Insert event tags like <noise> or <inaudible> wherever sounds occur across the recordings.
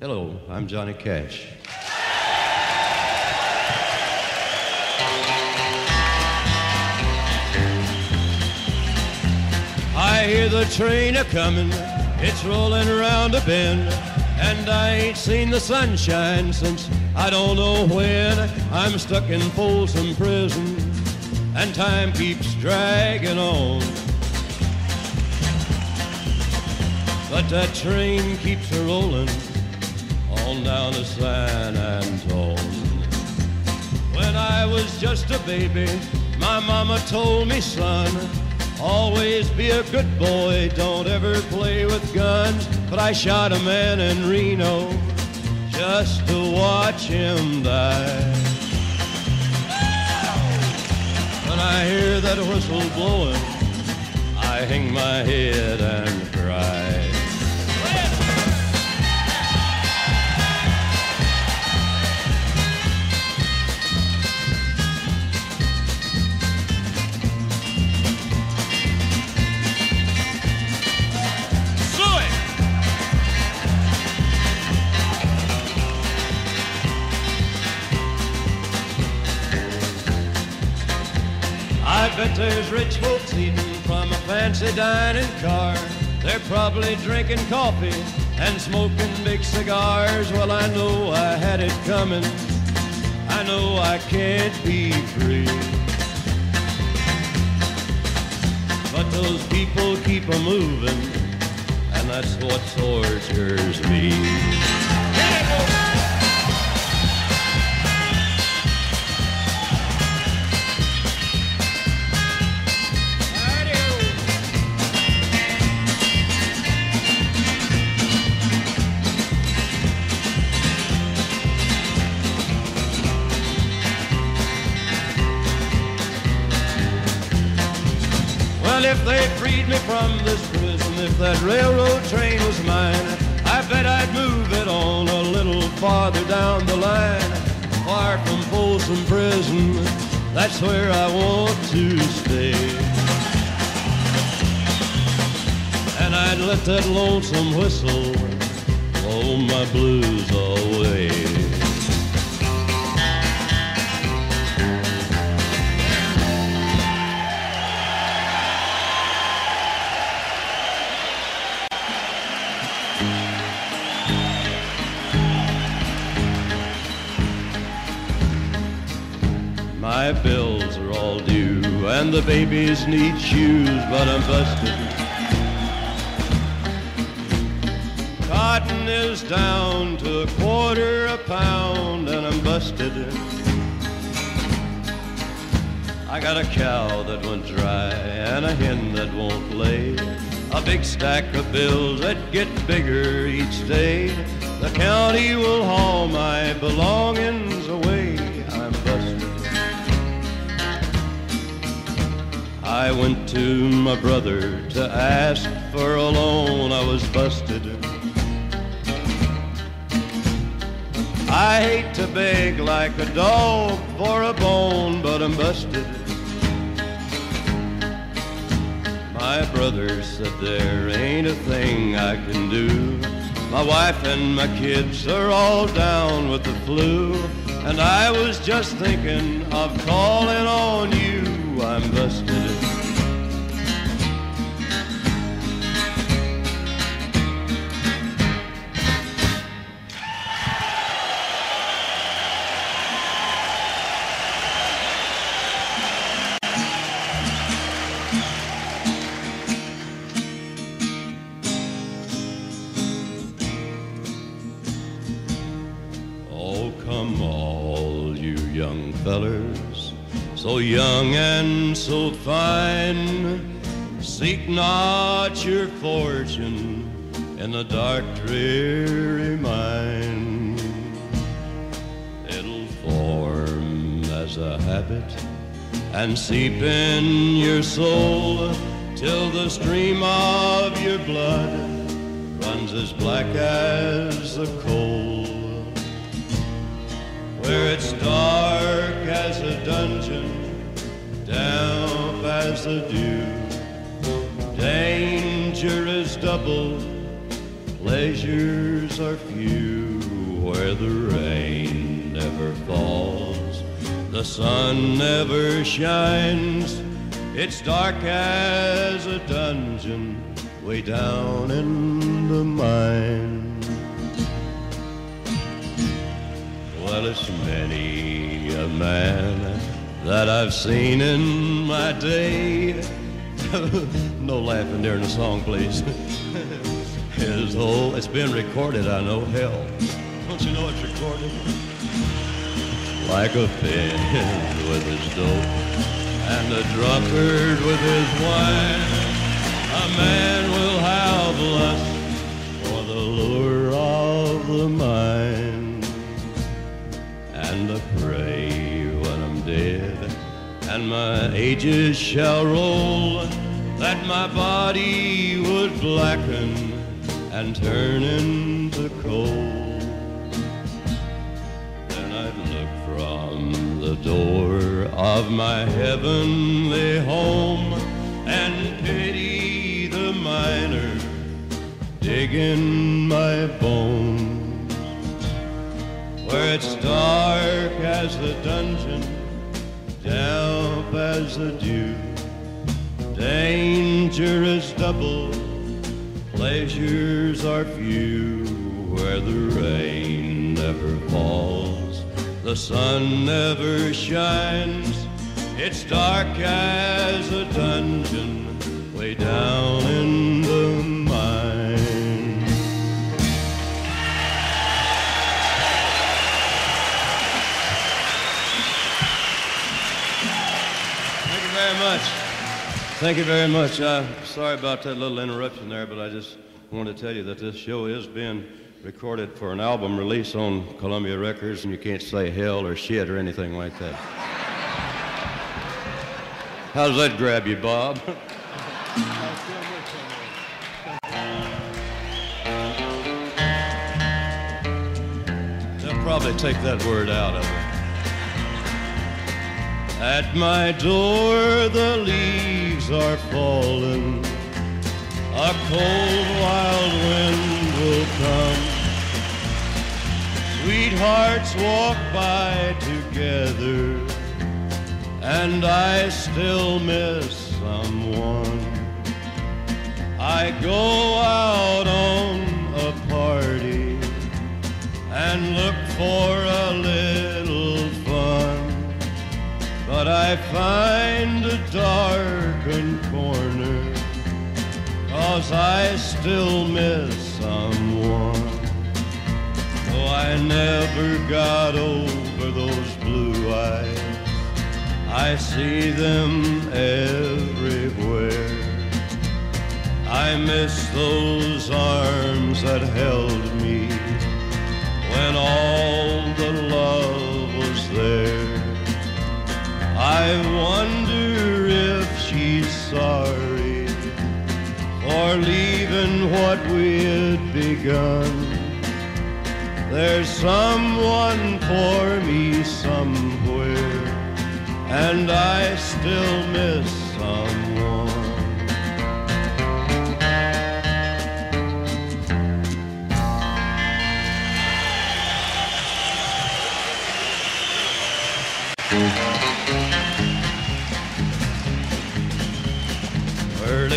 Hello, I'm Johnny Cash. I hear the train a comin', it's rollin' around a bend, and I ain't seen the sunshine since I don't know when. I'm stuck in Folsom Prison, and time keeps dragging on. But that train keeps a rollin' on down to San Antone. When I was just a baby, my mama told me, son, always be a good boy, don't ever play with guns. But I shot a man in Reno just to watch him die. When I hear that whistle blowing, I hang my head and cry. There's rich folks eating from a fancy dining car. They're probably drinking coffee and smoking big cigars. Well, I know I had it coming. I know I can't be free. But those people keep a moving, and that's what tortures me. Where I want to stay. And I'd let that lonesome whistle blow my blues away. The babies need shoes, but I'm busted. Cotton is down to a quarter a pound, and I'm busted. I got a cow that went dry, and a hen that won't lay. A big stack of bills that get bigger each day. The county will haul my belongings I went to my brother to ask for a loan. I was busted. I hate to beg like a dog for a bone, but I'm busted. My brother said there ain't a thing I can do. My wife and my kids are all down with the flu. And I was just thinking of calling on you. I'm busted. Young and so fine, seek not your fortune in the dark, dreary mine. It'll form as a habit and seep in your soul till the stream of your blood runs as black as the coal where it's dark as a dungeon, damp as the dew. Danger is double, pleasures are few. few where the rain never falls, the sun never shines. It's dark as a dungeon way down in the mine. Well, it's many a man that I've seen in my day. <laughs> no laughing during the song, please. <laughs> His whole, it's been recorded, I know. Hell, don't you know it's recorded? Like a fiend <laughs> with his dope and a drunkard with his wine. A man will have lust for the lure of the mind. And I pray when I'm dead and my ages shall roll that my body would blacken and turn into coal. Then I'd look from the door of my heavenly home and pity the miner digging my bones. Where it's dark as the dungeon, as the dew, danger is double. Pleasures are few. Where the rain never falls, the sun never shines. It's dark as a dungeon way down in the Thank you very much. Uh, sorry about that little interruption there, but I just wanted to tell you that this show is being recorded for an album release on Columbia Records, and you can't say hell or shit or anything like that. How does that grab you, Bob? <laughs> They'll probably take that word out of it. At my door the leaves are falling. A cold wild wind will come. Sweethearts walk by together, and I still miss someone. I go out on a party and look for a little I find a darkened corner, cause I still miss someone. Though I never got over those blue eyes, I see them everywhere. I miss those arms that held me when all the love was there. I wonder if she's sorry for leaving what we had begun. There's someone for me somewhere, and I still miss someone.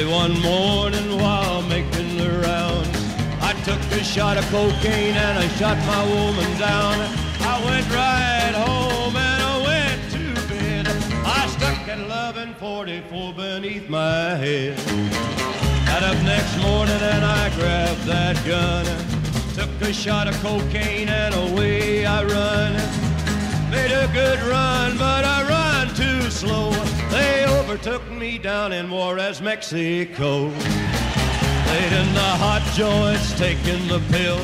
One morning while making the rounds, I took a shot of cocaine and I shot my woman down. I went right home and I went to bed. I stuck at 1144 beneath my head. Got up next morning and I grabbed that gun. Took a shot of cocaine and away I run. Made a good run, but I run too slow. Overtook me down in Juarez, Mexico. Laid in the hot joints, taking the pill.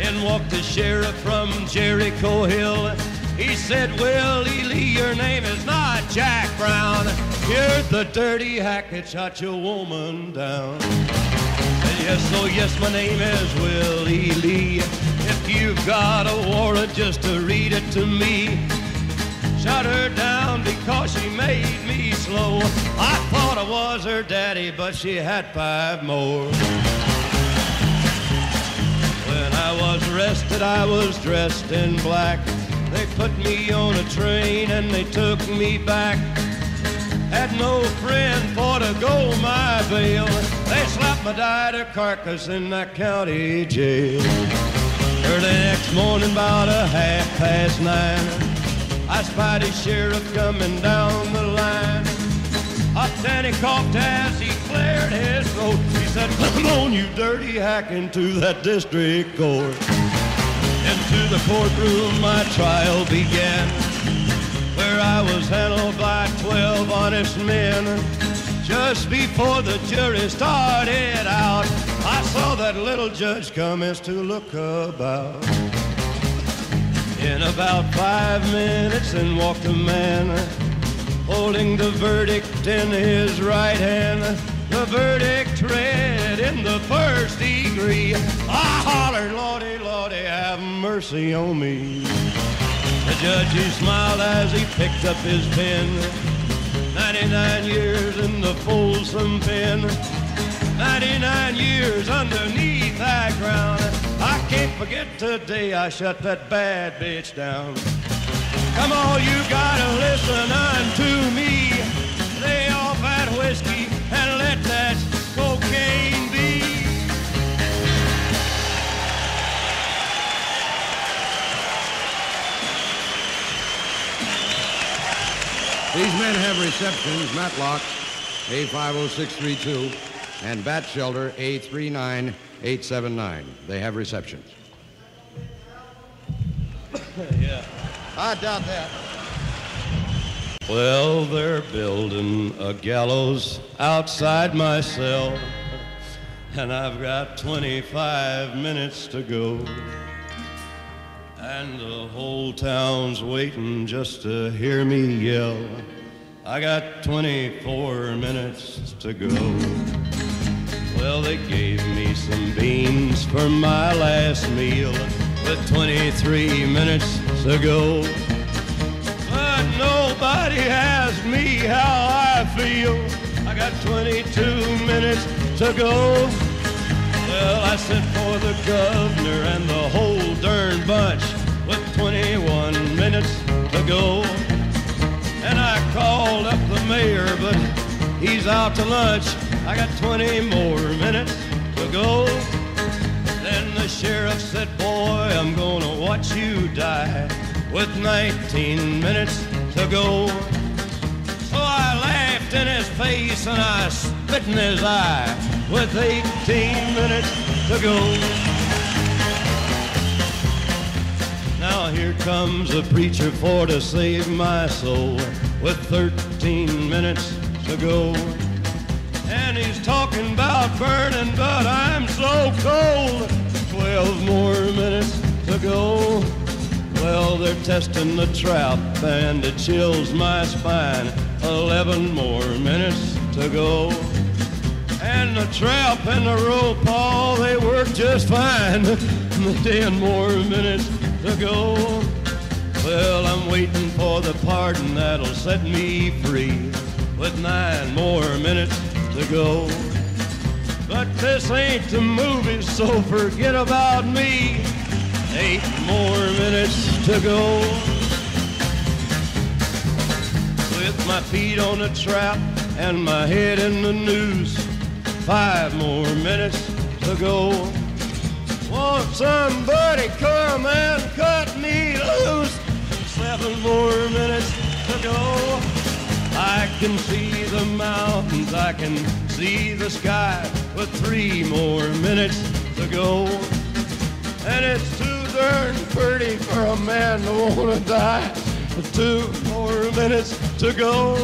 In walked the sheriff from Jericho Hill. He said, Willie Lee, your name is not Jack Brown. You're the dirty hack that shot your woman down. Said, yes, oh yes, my name is Willie Lee. If you've got a warrant, just to read it to me. Shot her down because she made me slow. I thought I was her daddy, but she had five more. When I was arrested, I was dressed in black. They put me on a train and they took me back. Had no friend for to go my bail. They slapped my died carcass in that county jail. Early next morning, about a half past nine, I spied a sheriff coming down the line. Hot Danny coughed as he cleared his throat. He said, Come on, you dirty hack, into that district court. Into the courtroom my trial began, where I was handled by twelve honest men. Just before the jury started out, I saw that little judge come as to look about. In about five minutes, in walked a man holding the verdict in his right hand. The verdict read in the first degree. I hollered, Lordy, Lordy, have mercy on me. The judge, he smiled as he picked up his pen. 99 years in the Folsom pen. 99 years underneath that ground. I can't forget today I shut that bad bitch down. Come on, you gotta listen unto me. Lay off that whiskey and let that cocaine be. These men have receptions, Matlock A50632 and Bat Shelter A39879. They have receptions. <coughs> yeah. I doubt that. Well, they're building a gallows outside my cell, and I've got 25 minutes to go. And the whole town's waiting just to hear me yell. I got 24 minutes to go. Well, they gave me some beans for my last meal with 23 minutes to go. But nobody asked me how I feel. I got 22 minutes to go. Well, I sent for the governor and the whole darn bunch with 21 minutes to go. And I called up the mayor, but he's out to lunch. I got 20 more minutes to go. Then the sheriff said, boy, I'm gonna watch you die with 19 minutes to go. So I laughed in his face and I spit in his eye with 18 minutes to go. Now here comes a preacher for to save my soul with 13 minutes to go. And he's talking about burning, but I'm so cold. 12 more minutes to go. Well, they're testing the trap and it chills my spine. 11 more minutes to go. And the trap and the rope, all they work just fine. <laughs> 10 more minutes to go. Well, I'm waiting for the pardon that'll set me free with nine more minutes to go. But this ain't the movie, so forget about me. Eight more minutes to go. With my feet on the trap and my head in the noose. Five more minutes to go. Won't somebody can see the mountains, I can see the sky with three more minutes to go. And it's too darn pretty for a man to want to die. Two more minutes to go.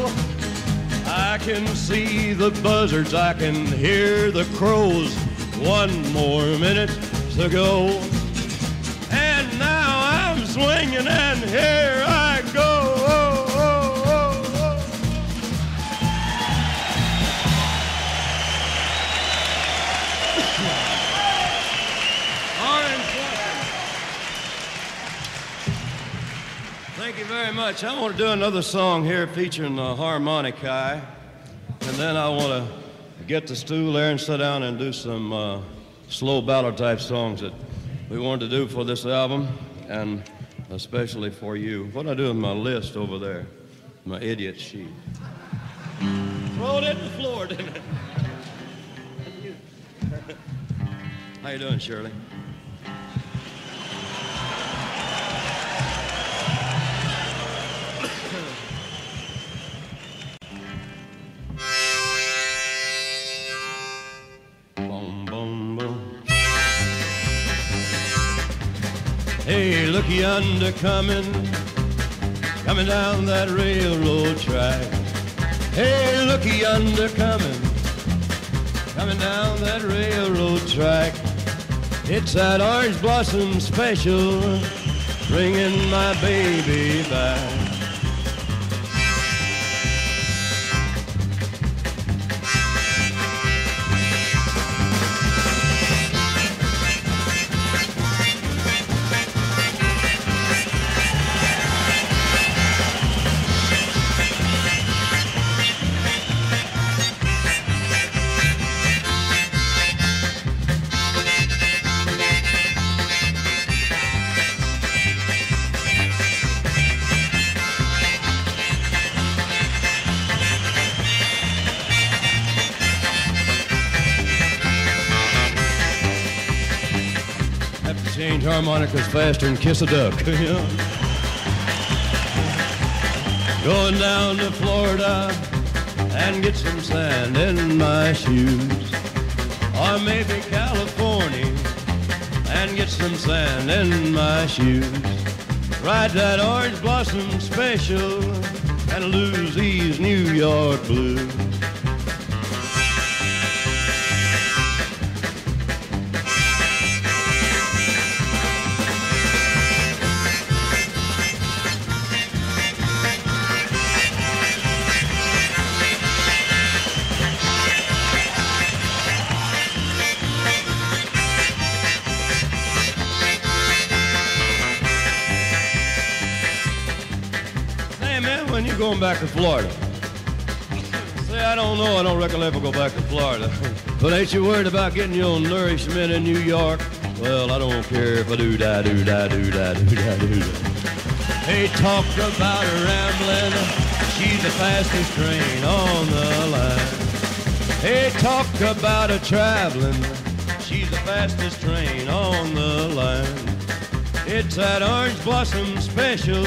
I can see the buzzards, I can hear the crows. One more minute to go. And now I'm swinging, and here you very much. I want to do another song here featuring the harmonica, and then I want to get the stool there and sit down and do some uh, slow ballad type songs that we wanted to do for this album, and especially for you. What I do with my list over there, my idiot sheet. Throw it in the floor, didn't it? How you doing, Shirley? Look yonder coming, coming down that railroad track. Hey, look yonder coming, coming down that railroad track. It's that orange blossom special, bringing my baby back. Change harmonicas faster and kiss a duck. <laughs> Going down to Florida and get some sand in my shoes. Or maybe California and get some sand in my shoes. Ride that orange blossom special and lose these New York blues. Back to Florida? Say, I don't know. I don't reckon I'll ever go back to Florida. <laughs> but ain't you worried about getting your nourishment in New York? Well, I don't care if I do da do da do da do da do da. Hey, talk about her rambling. She's the fastest train on the line. Hey, talk about her traveling. She's the fastest train on the line. It's that orange blossom special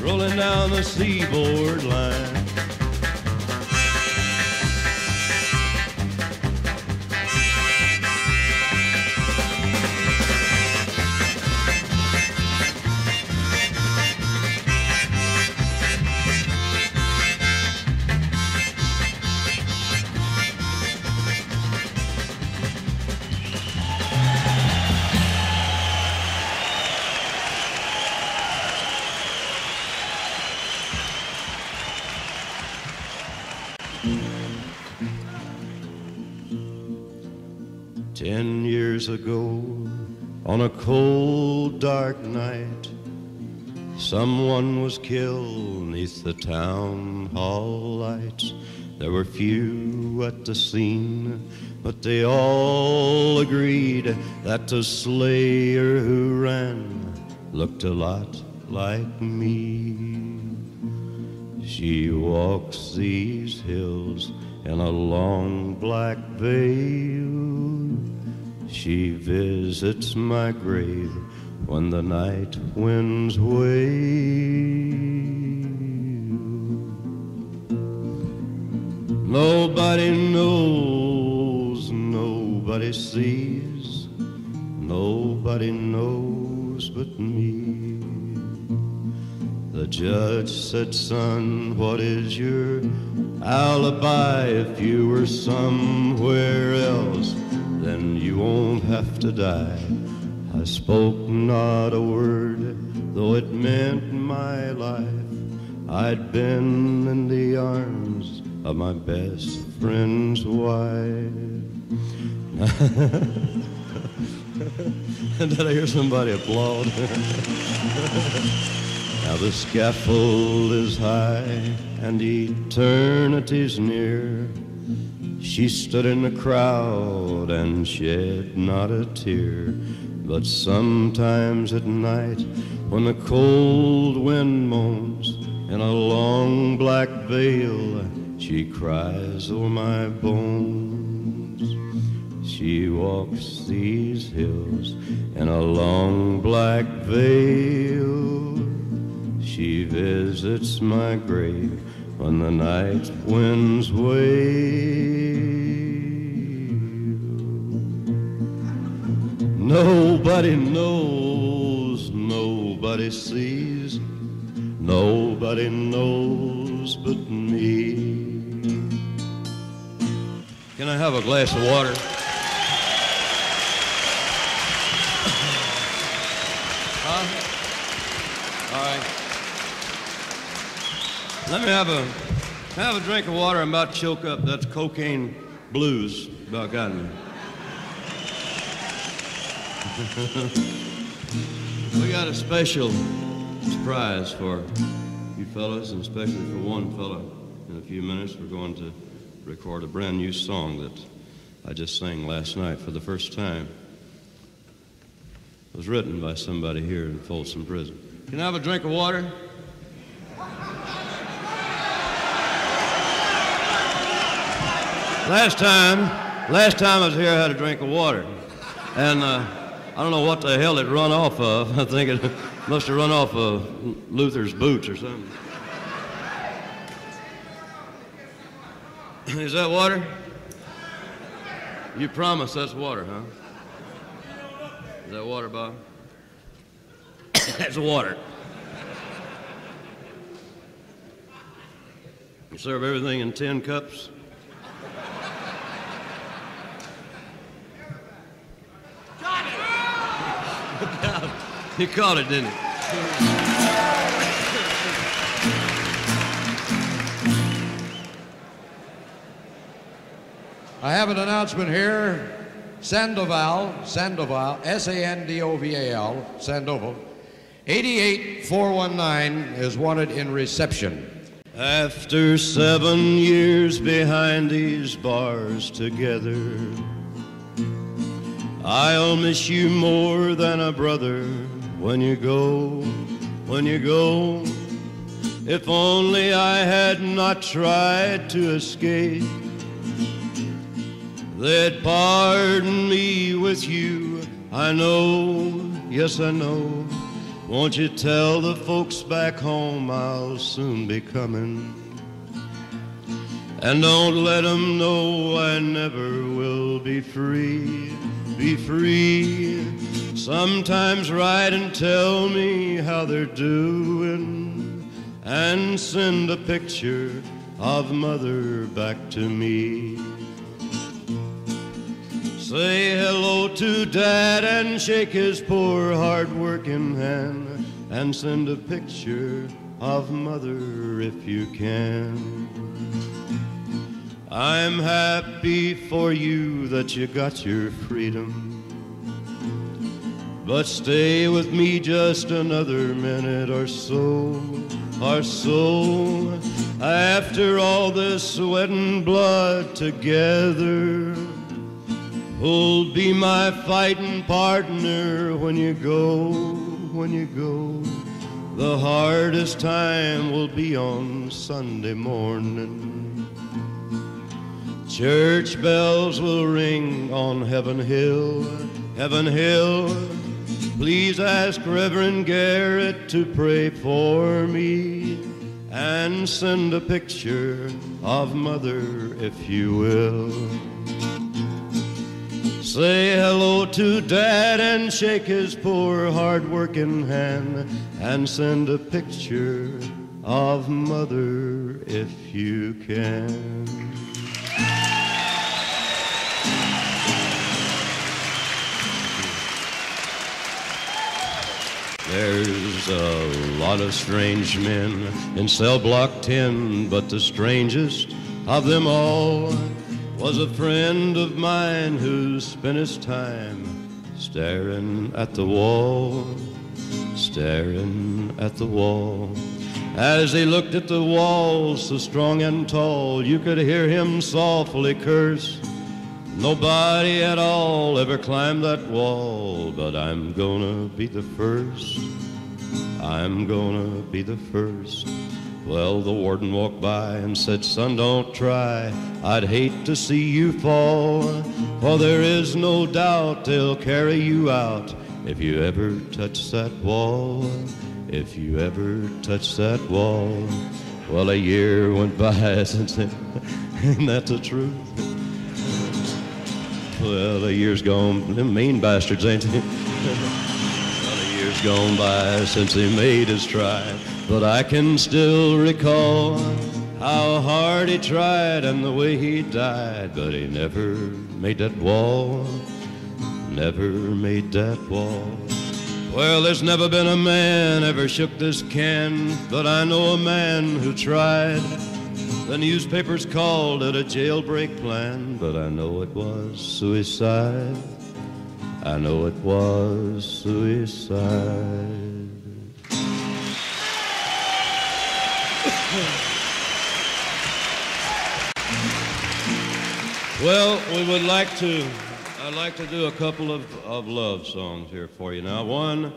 rolling down the seaboard line. On a cold, dark night, someone was killed neath the town hall lights. There were few at the scene, but they all agreed that the slayer who ran looked a lot like me. She walks these hills in a long black veil. She visits my grave when the night winds wail. Nobody knows, nobody sees, nobody knows but me. The judge said, Son, what is your alibi? If you were somewhere else, then you won't have to die. I spoke not a word, though it meant my life. I'd been in the arms of my best friend's wife. <laughs> Did I hear somebody applaud? <laughs> Now the scaffold is high and eternity's near. She stood in the crowd and shed not a tear. But sometimes at night, when the cold wind moans in a long black veil, she cries o'er my bones. She walks these hills in a long black veil. She visits my grave when the night winds wail. Nobody knows, nobody sees, nobody knows but me. Can I have a glass of water? Huh? All right. Let me have a have a drink of water. I'm about to choke up. That's cocaine blues about got me. <laughs> we got a special surprise for you fellas, and especially for one fella. In a few minutes, we're going to record a brand new song that I just sang last night for the first time. It was written by somebody here in Folsom Prison. Can I have a drink of water? Last time, last time I was here, I had a drink of water, and. Uh, I don't know what the hell it run off of. <laughs> I think it must have run off of Luther's boots or something. <coughs> Is that water? You promise that's water, huh? Is that water, Bob? <coughs> that's water. You serve everything in tin cups? He caught it, didn't he? I have an announcement here. Sandoval, Sandoval, S-A-N-D-O-V-A-L, Sandoval, 88419 is wanted in reception. After seven years behind these bars together, I'll miss you more than a brother when you go, when you go. If only I had not tried to escape, they'd pardon me with you. I know, yes, I know. Won't you tell the folks back home I'll soon be coming? And don't let them know I never will be free, be free. Sometimes write and tell me how they're doing, and send a picture of mother back to me. Say hello to dad and shake his poor hard-working hand, and send a picture of mother if you can. I'm happy for you that you got your freedom. But stay with me just another minute or so, or so. After all this sweat and blood together, who'll be my fighting partner when you go, when you go? The hardest time will be on Sunday morning. Church bells will ring on Heaven Hill, Heaven Hill. Please ask Reverend Garrett to pray for me and send a picture of Mother, if you will. Say hello to Dad and shake his poor hard-working hand and send a picture of Mother, if you can. There's a lot of strange men in cell block 10, but the strangest of them all was a friend of mine who spent his time staring at the wall, staring at the wall. As he looked at the wall, so strong and tall, you could hear him softly curse Nobody at all ever climbed that wall, but I'm gonna be the first. I'm gonna be the first. Well, the warden walked by and said, Son, don't try. I'd hate to see you fall, for there is no doubt they'll carry you out if you ever touch that wall. If you ever touch that wall. Well, a year went by <laughs> since then. Ain't that the truth? Well, the year's gone. Them mean bastards, ain't they? well, a year's gone by since he made his try. But I can still recall how hard he tried and the way he died. But he never made that wall. Never made that wall. Well, there's never been a man ever shook this can, but I know a man who tried. The newspapers called it a jailbreak plan, but I know it was suicide. I know it was suicide. well, we would like to, I'd like to do a couple of, of love songs here for you now. One,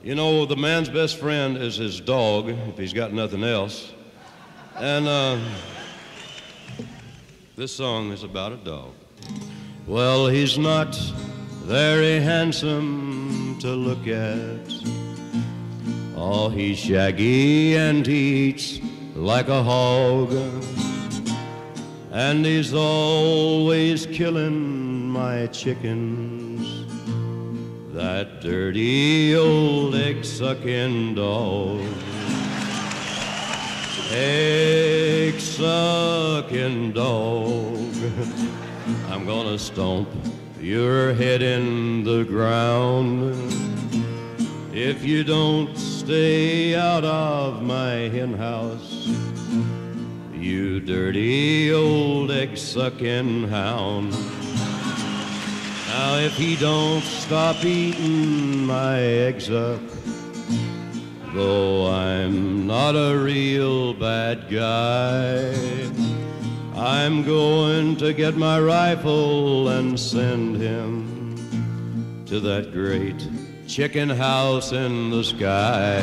you know, the man's best friend is his dog, if he's got nothing else. And uh, this song is about a dog. Well, he's not very handsome to look at. Oh, he's shaggy and he eats like a hog. And he's always killing my chickens. That dirty old egg sucking dog egg sucking dog. I'm gonna stomp your head in the ground if you don't stay out of my hen house. You dirty old egg sucking hound. Now, if he don't stop eating my eggs up, Though I'm not a real bad guy, I'm going to get my rifle and send him to that great chicken house in the sky.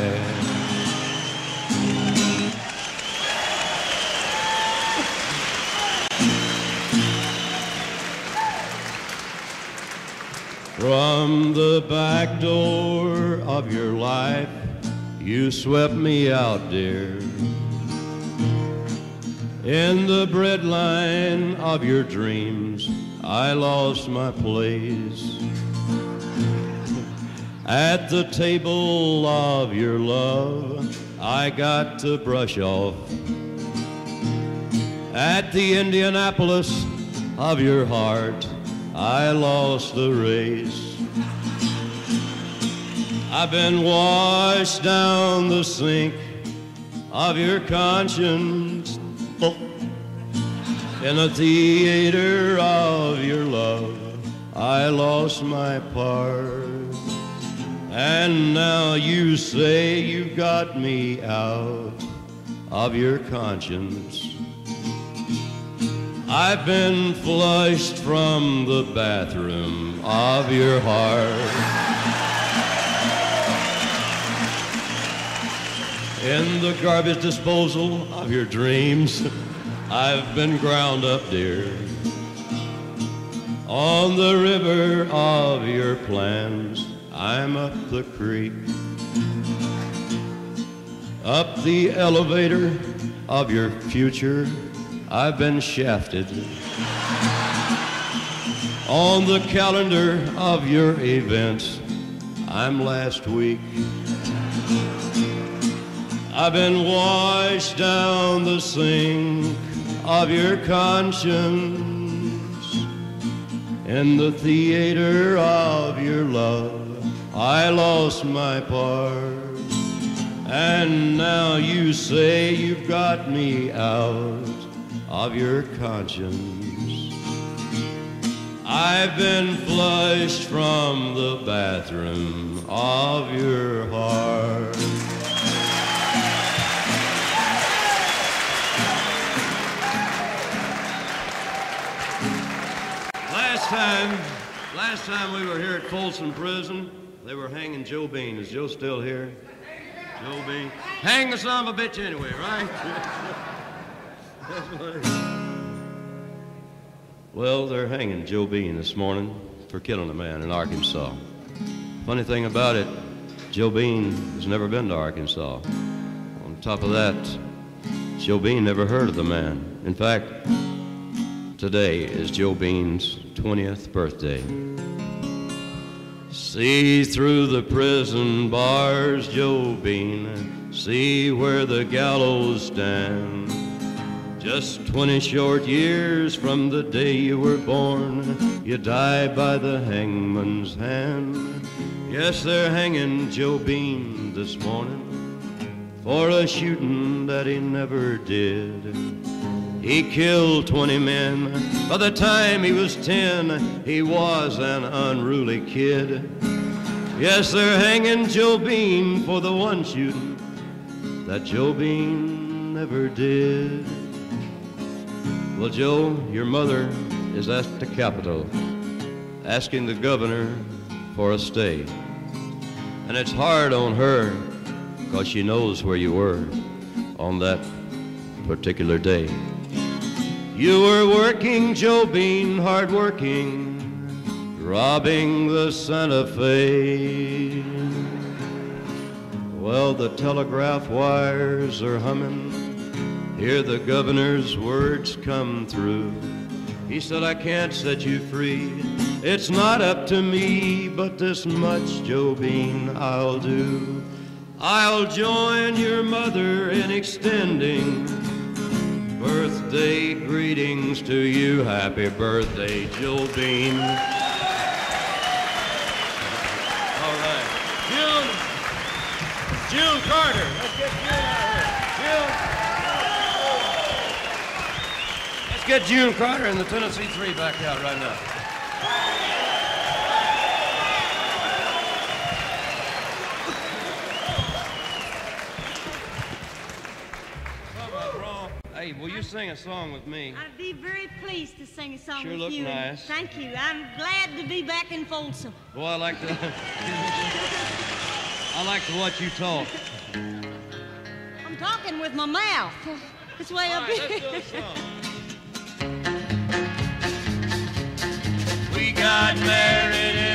From the back door of your life you swept me out, dear. In the breadline of your dreams, I lost my place. At the table of your love, I got to brush off. At the Indianapolis of your heart, I lost the race. I've been washed down the sink of your conscience in the theater of your love. I lost my part, and now you say you got me out of your conscience. I've been flushed from the bathroom of your heart. In the garbage disposal of your dreams, I've been ground up, dear. On the river of your plans, I'm up the creek. Up the elevator of your future, I've been shafted. On the calendar of your events, I'm last week. I've been washed down the sink of your conscience in the theater of your love. I lost my part, and now you say you've got me out of your conscience. I've been flushed from the bathroom of your last time we were here at Folsom Prison, they were hanging Joe Bean. Is Joe still here? Joe Bean. Hang the son of a bitch anyway, right? <laughs> well, they're hanging Joe Bean this morning for killing a man in Arkansas. Funny thing about it, Joe Bean has never been to Arkansas. On top of that, Joe Bean never heard of the man. In fact, today is Joe Bean's 20th birthday. See through the prison bars, Joe Bean, see where the gallows stand. Just 20 short years from the day you were born, you die by the hangman's hand. Yes, they're hanging Joe Bean this morning for a shooting that he never did. He killed 20 men. By the time he was 10, he was an unruly kid. Yes, they're hanging Joe Bean for the one shooting that Joe Bean never did. Well, Joe, your mother is at the Capitol asking the governor for a stay. And it's hard on her because she knows where you were on that particular day. You were working, Joe Bean, hard working, robbing the Santa Fe. Well, the telegraph wires are humming. Hear the governor's words come through. He said, I can't set you free. It's not up to me, but this much, Joe Bean, I'll do. I'll join your mother in extending birthday greetings to you. Happy birthday, Joe Bean. All right. June. June Carter. Let's get June out here. June. Let's get June Carter and the Tennessee Three back out right now. You sing a song with me? I'd be very pleased to sing a song Sure with look you. and nice. Thank you. I'm glad to be back in Folsom. Well, I like to. <laughs> I like to watch you talk. I'm talking with my mouth. This way All up right, let's here. do a song. <laughs> We got married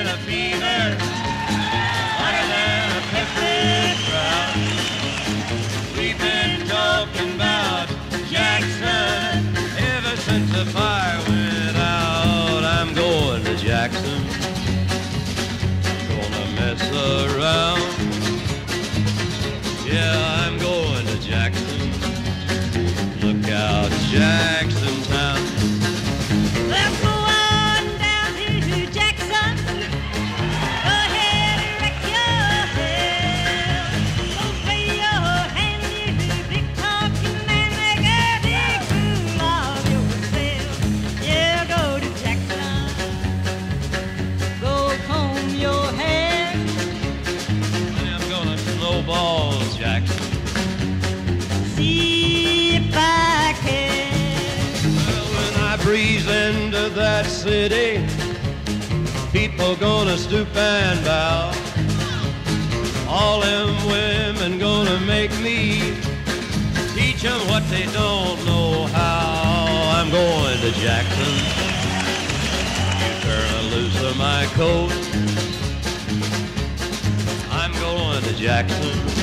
out, gonna stoop and bow. All them women gonna make me teach them what they don't know how. I'm going to Jackson. You turn loose of my coat. I'm going to Jackson.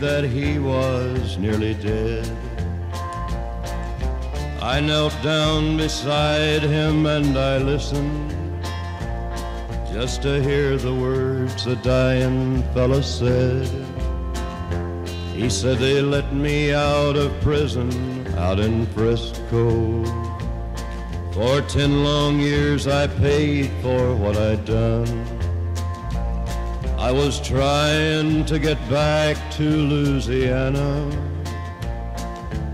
That he was nearly dead. I knelt down beside him and I listened just to hear the words the dying fella said. He said they let me out of prison out in Frisco. For ten long years I paid for what I'd done. I was trying to get back to Louisiana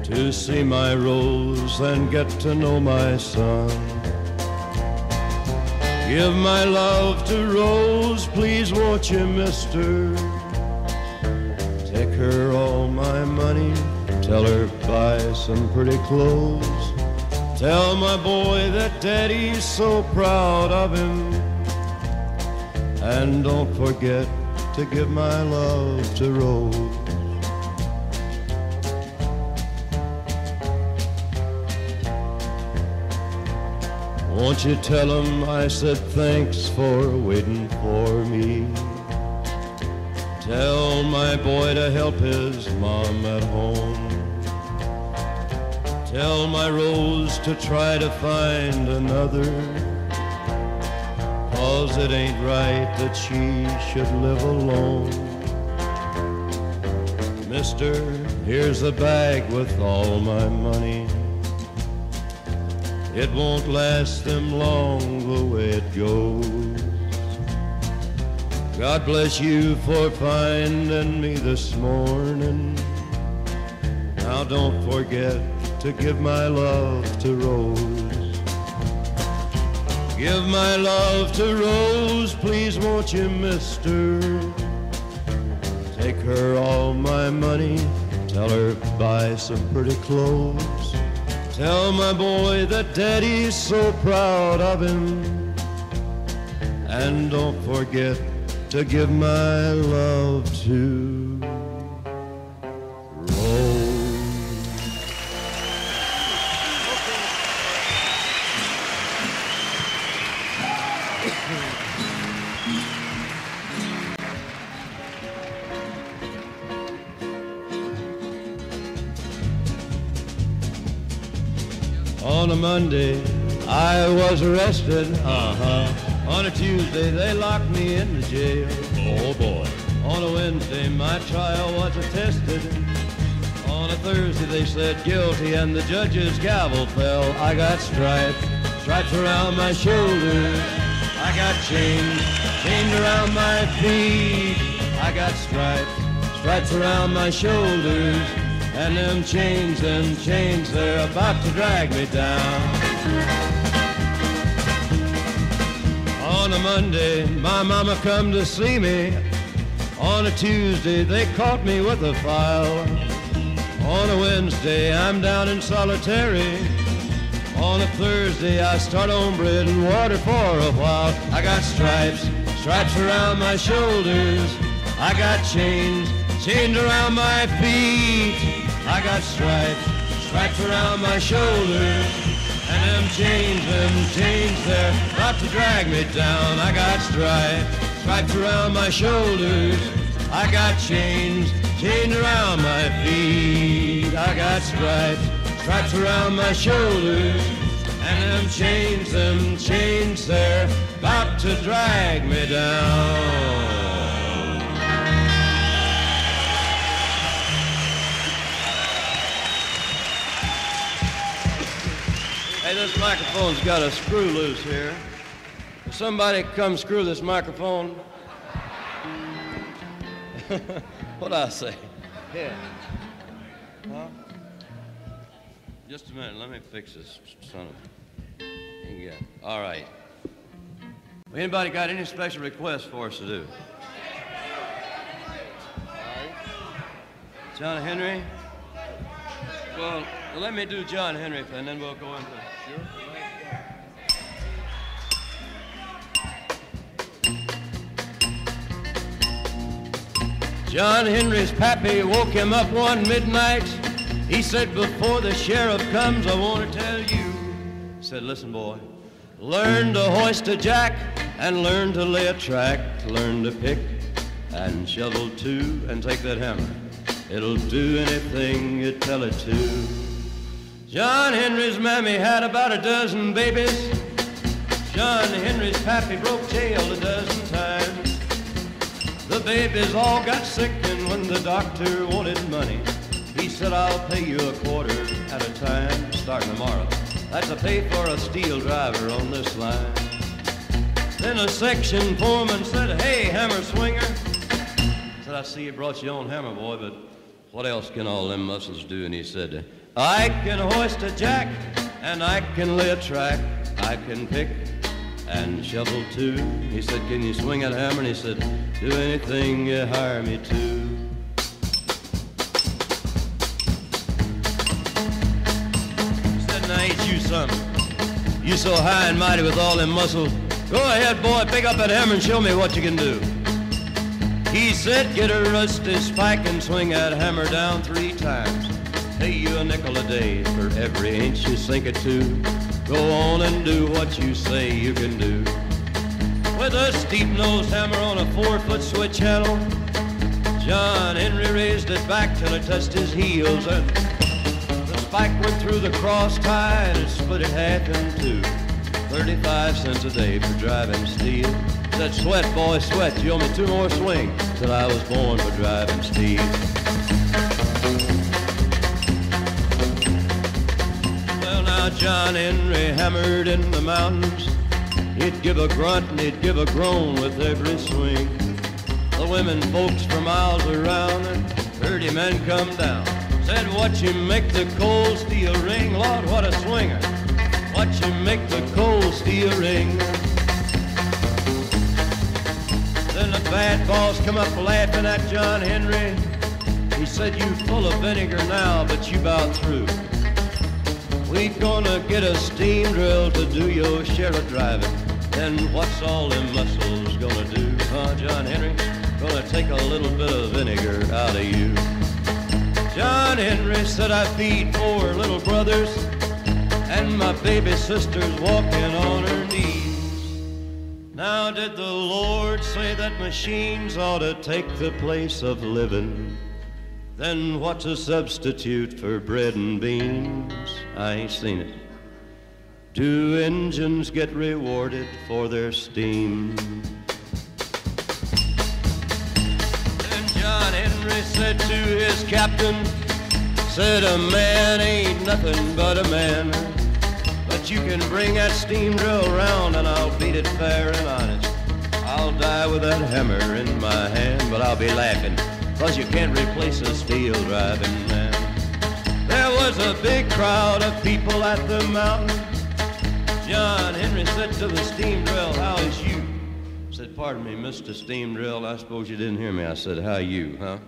to see my Rose and get to know my son. Give my love to Rose, please won't you, mister? Take her all my money, tell her buy some pretty clothes. Tell my boy that daddy's so proud of him. And don't forget to give my love to Rose. Won't you tell him I said thanks for waiting for me? Tell my boy to help his mom at home. Tell my Rose to try to find another. It ain't right that she should live alone. Mister, here's a bag with all my money. It won't last them long the way it goes. God bless you for finding me this morning. Now don't forget to give my love to Rose. Give my love to Rose, please won't you, mister? Take her all my money, tell her buy some pretty clothes. Tell my boy that daddy's so proud of him. And don't forget to give my love to On a Monday, I was arrested. Uh huh. On a Tuesday, they locked me in the jail. Oh boy. On a Wednesday, my trial was attested. On a Thursday, they said guilty, and the judge's gavel fell. I got stripes, stripes around my shoulders. I got chains, chained around my feet. I got stripes, stripes around my shoulders. And them chains, them chains, they're about to drag me down. On a Monday, my mama come to see me. On a Tuesday, they caught me with a file. On a Wednesday, I'm down in solitary. On a Thursday, I start on bread and water for a while. I got stripes, stripes around my shoulders. I got chains, chains around my feet. I got stripes, stripes around my shoulders. And them chains, them chains, they're about to drag me down. I got stripes, stripes around my shoulders. I got chains, chained around my feet. I got stripes, stripes around my shoulders. And them chains, them chains, they're about to drag me down. This microphone's got a screw loose here. If somebody come screw this microphone. <laughs> what I say? Yeah. Huh? Just a minute. Let me fix this son of. Yeah. All right. Anybody got any special requests for us to do? John Henry? Well, let me do John Henry, and then we'll go into. John Henry's pappy woke him up one midnight. He said, Before the sheriff comes, I want to tell you. He said, Listen, boy, learn to hoist a jack and learn to lay a track. Learn to pick and shovel too and take that hammer. It'll do anything you tell it to. John Henry's mammy had about a dozen babies. John Henry's pappy broke tail a dozen times. The babies all got sick, and when the doctor wanted money, he said, I'll pay you a quarter at a time, starting tomorrow. That's a pay for a steel driver on this line. Then a section foreman said, Hey, hammer swinger. Said, I see you brought your own hammer, boy, but what else can all them muscles do? And he said, I can hoist a jack, and I can lay a track. I can pick and shovel too. He said, Can you swing that hammer? And he said, Do anything you hire me to. He said, Now ain't you something? You so high and mighty with all them muscles. Go ahead, boy, pick up that hammer and show me what you can do. He said, Get a rusty spike and swing that hammer down three times. Pay you a nickel a day for every inch you sink it to. Go on and do what you say you can do. With a steep-nosed hammer on a four-foot switch handle, John Henry raised it back till it touched his heels, and the spike went through the cross tie and it split it half in two. Thirty-five cents a day for driving steel. Said, sweat, boy, sweat. You owe me two more swings till I was born for driving steel. John Henry hammered in the mountains. He'd give a grunt and he'd give a groan with every swing. The women folks for miles around heard him and come down. Said, what you make the cold steel ring? Lord, what a swinger. What you make the cold steel ring? Then the bad boss come up laughing at John Henry. He said, you full of vinegar now, but you about through. We gonna get a steam drill to do your share of driving. Then what's all them muscles gonna do, huh, John Henry? Gonna take a little bit of vinegar out of you. John Henry said I feed four little brothers, and my baby sister's walking on her knees. Now did the Lord say that machines ought to take the place of living? Then what's a substitute for bread and beans? I ain't seen it. Do engines get rewarded for their steam? Then John Henry said to his captain, said a man ain't nothing but a man. But you can bring that steam drill round and I'll beat it fair and honest. I'll die with that hammer in my hand, but I'll be laughing, cause you can't replace a steel driving man. There was a big crowd of people at the mountain. John Henry said to the steam drill, how is you? Said, pardon me, Mr. Steam Drill, I suppose you didn't hear me. I said, how you, huh?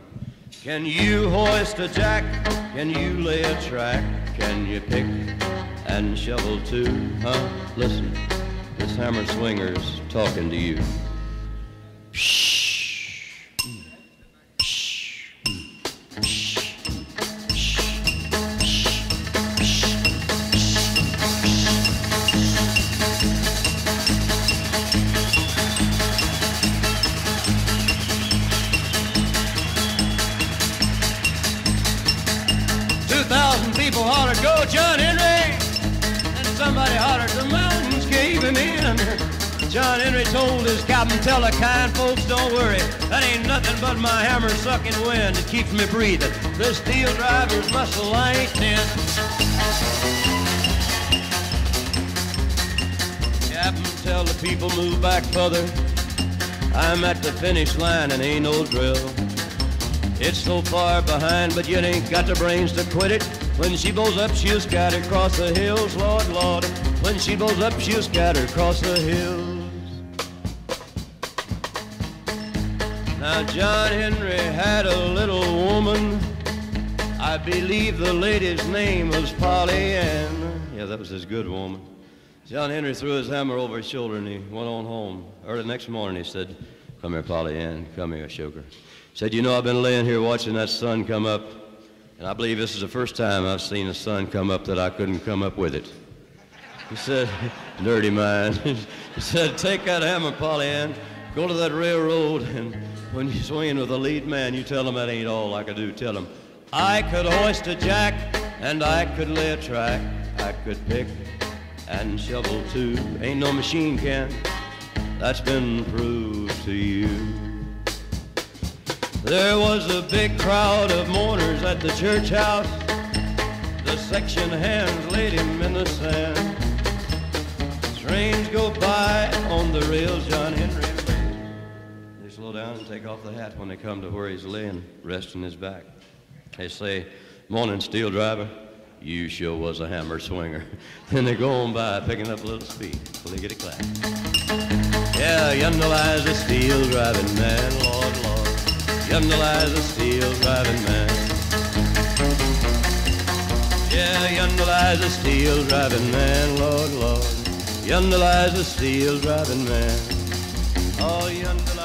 Can you hoist a jack? Can you lay a track? Can you pick and shovel too, huh? Listen, this hammer swinger's talking to you. Two John Henry told his captain, tell the kind folks, don't worry. That ain't nothing but my hammer sucking wind that keeps me breathing. This steel driver's muscle ain't thin. Captain, tell the people move back further. I'm at the finish line and ain't no drill. It's so far behind, but yet ain't got the brains to quit it. When she blows up, she'll scatter across the hills, Lord, Lord. When she blows up, she'll scatter across the hills. Now, John Henry had a little woman. I believe the lady's name was Polly Ann. Yeah, that was his good woman. John Henry threw his hammer over his shoulder and he went on home. Early next morning, he said, Come here, Polly Ann. Come here, sugar. Said, You know, I've been laying here watching that sun come up, and I believe this is the first time I've seen a sun come up that I couldn't come up with it. He said, <laughs> Dirty mind. <laughs> he said, Take that hammer, Polly Ann, go to that railroad, and when you're swinging with a lead man, you tell him that ain't all I can do. Tell him, I could hoist a jack, and I could lay a track, I could pick and shovel too. Ain't no machine can. That's been proved to you. There was a big crowd of mourners at the church house. The section hands laid him in the sand. Trains go by on the rails, John Henry. Down and take off the hat when they come to where he's laying, resting his back. They say, Morning, steel driver. You sure was a hammer swinger. <laughs> then they go on by, picking up a little speed. Clickety clack. Yeah, yonder lies a steel driving man, Lord, Lord. Yonder lies a steel driving man. Yeah, yonder lies a steel driving man, Lord, Lord. Yonder lies a steel driving man. Oh, yonder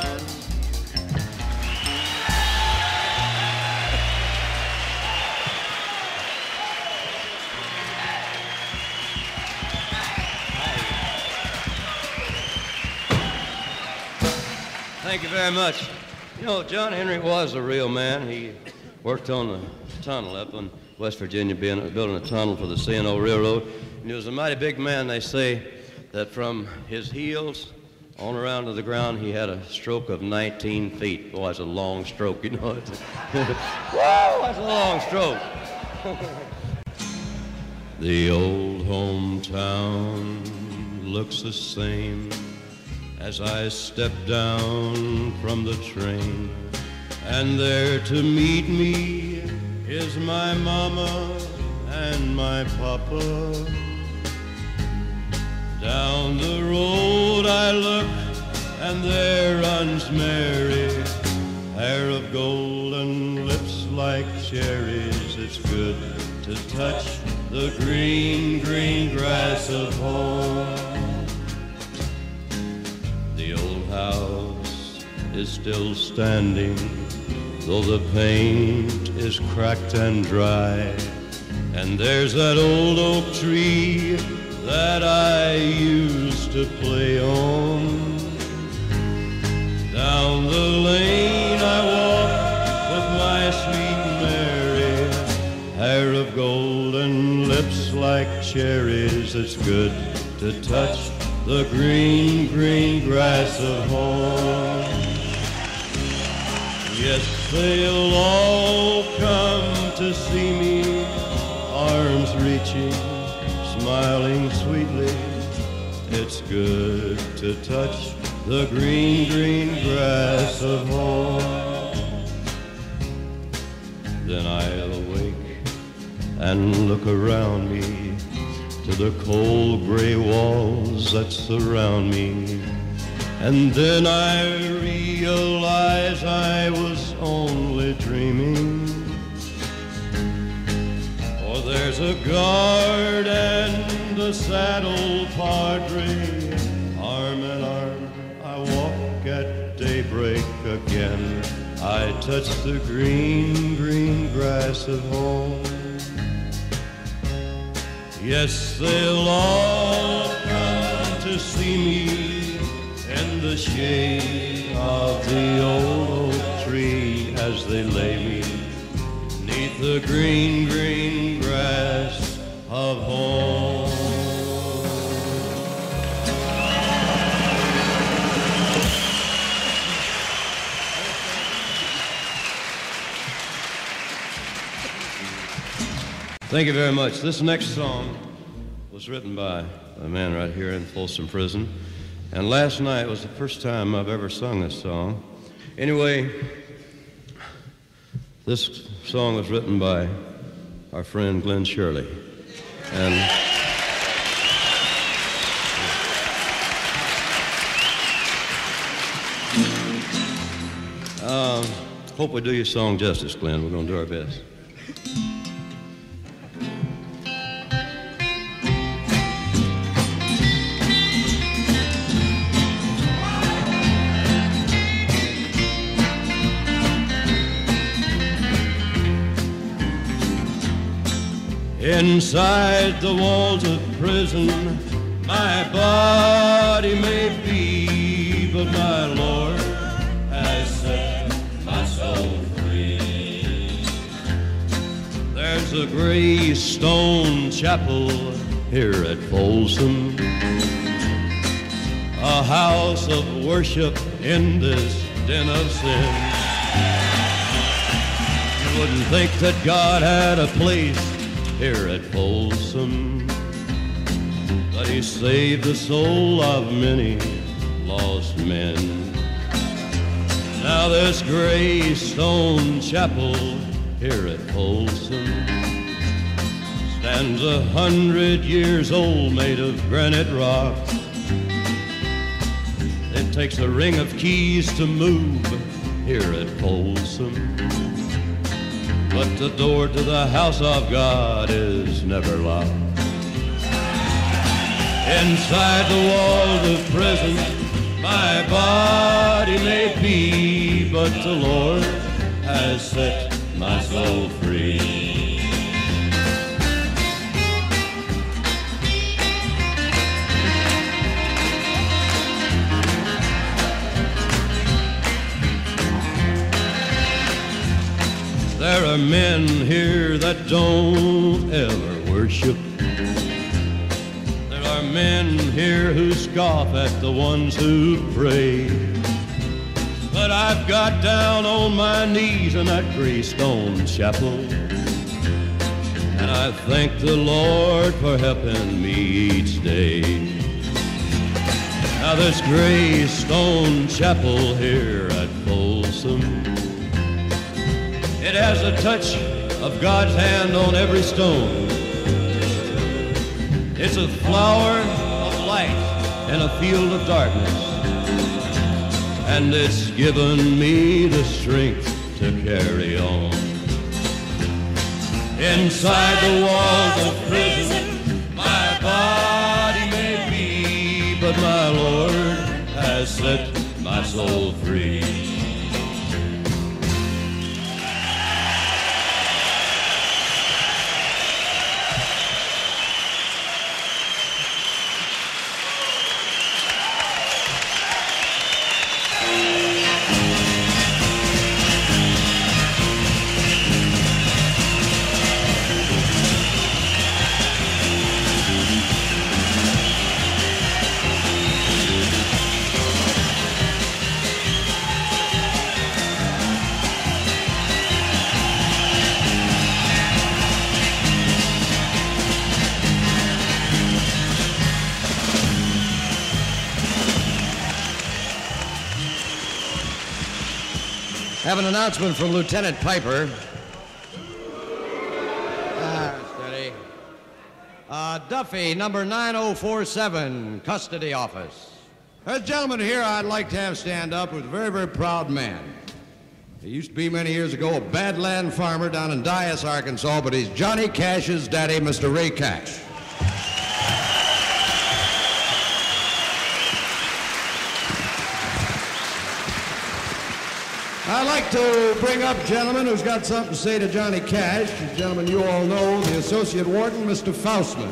Thank you very much. You know, John Henry was a real man. He worked on the tunnel up in West Virginia, being, building a tunnel for the C&O Railroad. And he was a mighty big man. They say that from his heels on around to the ground, he had a stroke of 19 feet. Boy, that's a long stroke, you know. <laughs> wow, that's <laughs> a long stroke. <laughs> the old hometown looks the same as I step down from the train. And there to meet me is my mama and my papa. Down the road I look, and there runs Mary, hair of gold and lips like cherries. It's good to touch the green, green grass of home. House is still standing, though the paint is cracked and dry. And there's that old oak tree that I used to play on. Down the lane I walk with my sweet Mary, hair of gold and lips like cherries. It's good to touch the green, green grass of home. Yes, they'll all come to see me, arms reaching, smiling sweetly. It's good to touch the green, green grass of home. Then I'll awake and look around me to the cold gray walls that surround me. And then I realize I was only dreaming. For there's a guard and a saddle padre, arm in arm. I walk at daybreak again. I touch the green, green grass of home. Yes, they'll all come to see me in the shade of the old oak tree as they lay me neath the green, green grass of home. Thank you very much. This next song was written by a man right here in Folsom Prison. And last night was the first time I've ever sung this song. Anyway, this song was written by our friend Glen Sherley. And uh, hope we do your song justice, Glen. We're going to do our best. Inside the walls of prison, my body may be, but my Lord has set my soul free. There's a gray stone chapel here at Folsom, a house of worship in this den of sin. You wouldn't think that God had a place here at Folsom, but He saved the soul of many lost men. Now this gray stone chapel here at Folsom stands a hundred years old, made of granite rock. It takes a ring of keys to move here at Folsom. But the door to the house of God is never locked. Inside the walls of prison, my body may be, but the Lord has set my soul free. There are men here that don't ever worship. There are men here who scoff at the ones who pray. But I've got down on my knees in that gray stone chapel. And I thank the Lord for helping me each day. Now this gray stone chapel here at Folsom. It has a touch of God's hand on every stone. It's a flower of light in a field of darkness. And it's given me the strength to carry on. Inside the walls of prison, my body may be, but my Lord has set my soul free. Have an announcement from Lieutenant Piper. Ah, steady. Uh, Duffy, number 9047, custody office. A gentleman here I'd like to have stand up was a very, very proud man. He used to be many years ago a badland farmer down in Dyess, Arkansas, but he's Johnny Cash's daddy, Mr. Ray Cash. I'd like to bring up a gentleman who's got something to say to Johnny Cash. A gentleman you all know, the Associate Warden, Mr. Faustman.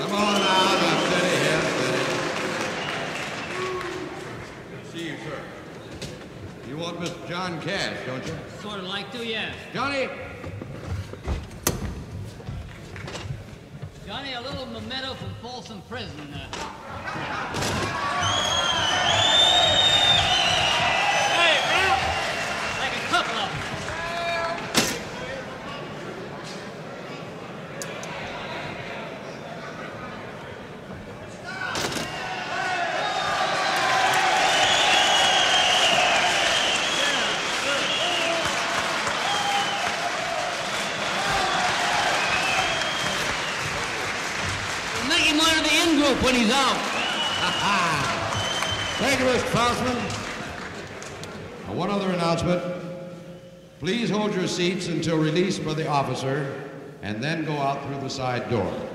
Come on out, now, steady here, steady. Good to see you, sir. You want Mr. John Cash, don't you? Sort of like to, yes. Johnny, Johnny, a little memento from Folsom Prison. Uh, hey, Ralph! Like a couple of them. Make him one of the in group when he's out. Now, one other announcement. Please hold your seats until released by the officer and then go out through the side door.